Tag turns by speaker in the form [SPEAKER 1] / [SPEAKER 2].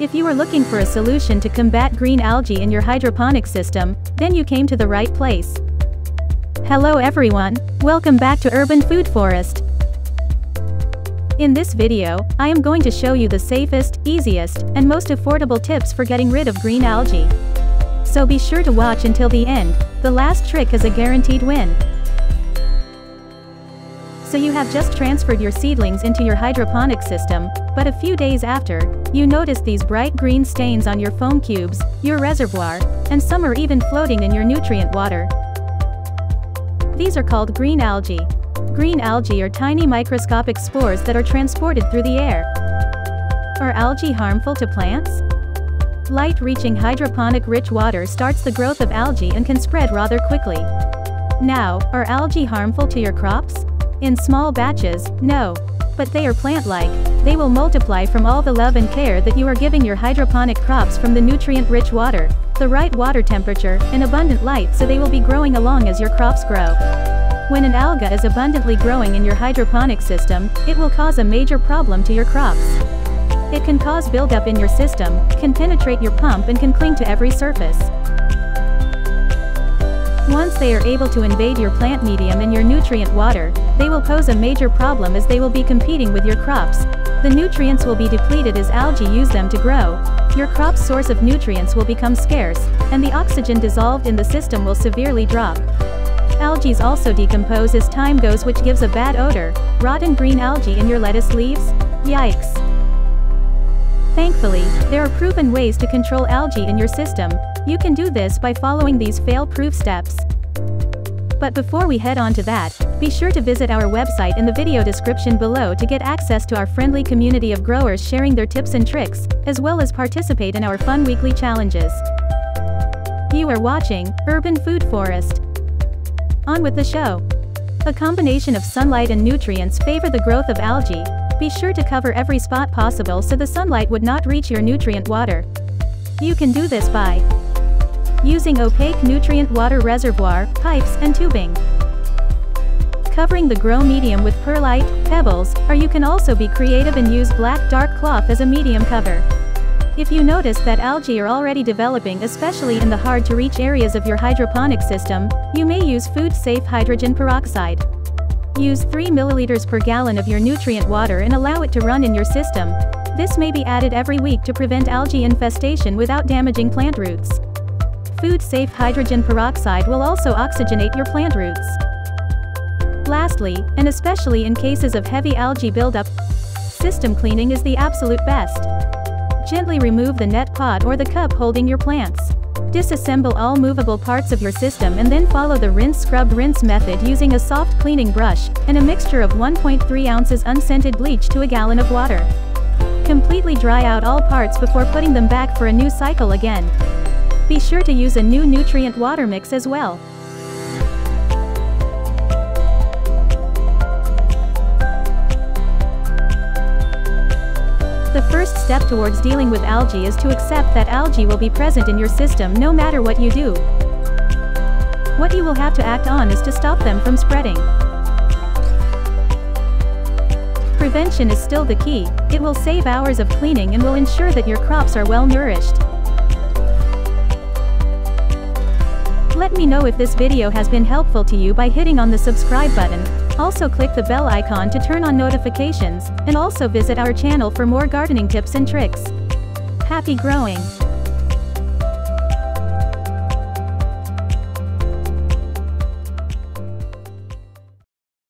[SPEAKER 1] If you are looking for a solution to combat green algae in your hydroponic system, then you came to the right place. Hello everyone, welcome back to Urban Food Forest. In this video, I am going to show you the safest, easiest, and most affordable tips for getting rid of green algae. So be sure to watch until the end, the last trick is a guaranteed win. So you have just transferred your seedlings into your hydroponic system, but a few days after, you notice these bright green stains on your foam cubes, your reservoir, and some are even floating in your nutrient water. These are called green algae. Green algae are tiny microscopic spores that are transported through the air. Are algae harmful to plants? Light reaching hydroponic-rich water starts the growth of algae and can spread rather quickly. Now, are algae harmful to your crops? In small batches, no. But they are plant-like, they will multiply from all the love and care that you are giving your hydroponic crops from the nutrient-rich water, the right water temperature, and abundant light so they will be growing along as your crops grow. When an alga is abundantly growing in your hydroponic system, it will cause a major problem to your crops. It can cause buildup in your system, can penetrate your pump and can cling to every surface. Once they are able to invade your plant medium and your nutrient water, they will pose a major problem as they will be competing with your crops. The nutrients will be depleted as algae use them to grow. Your crop's source of nutrients will become scarce, and the oxygen dissolved in the system will severely drop. Algae also decompose as time goes which gives a bad odor, rotten green algae in your lettuce leaves? Yikes! Thankfully, there are proven ways to control algae in your system. You can do this by following these fail-proof steps. But before we head on to that, be sure to visit our website in the video description below to get access to our friendly community of growers sharing their tips and tricks, as well as participate in our fun weekly challenges. You are watching Urban Food Forest. On with the show. A combination of sunlight and nutrients favor the growth of algae, be sure to cover every spot possible so the sunlight would not reach your nutrient water. You can do this by using opaque nutrient water reservoir, pipes, and tubing. Covering the grow medium with perlite, pebbles, or you can also be creative and use black dark cloth as a medium cover. If you notice that algae are already developing especially in the hard-to-reach areas of your hydroponic system, you may use food-safe hydrogen peroxide. Use 3 ml per gallon of your nutrient water and allow it to run in your system. This may be added every week to prevent algae infestation without damaging plant roots. Food-safe hydrogen peroxide will also oxygenate your plant roots. Lastly, and especially in cases of heavy algae buildup, system cleaning is the absolute best. Gently remove the net pot or the cup holding your plants. Disassemble all movable parts of your system and then follow the rinse scrub rinse method using a soft cleaning brush, and a mixture of 1.3 ounces unscented bleach to a gallon of water. Completely dry out all parts before putting them back for a new cycle again. Be sure to use a new nutrient water mix as well. The first step towards dealing with algae is to accept that algae will be present in your system no matter what you do. What you will have to act on is to stop them from spreading. Prevention is still the key, it will save hours of cleaning and will ensure that your crops are well nourished. Let me know if this video has been helpful to you by hitting on the subscribe button, also click the bell icon to turn on notifications, and also visit our channel for more gardening tips and tricks. Happy growing!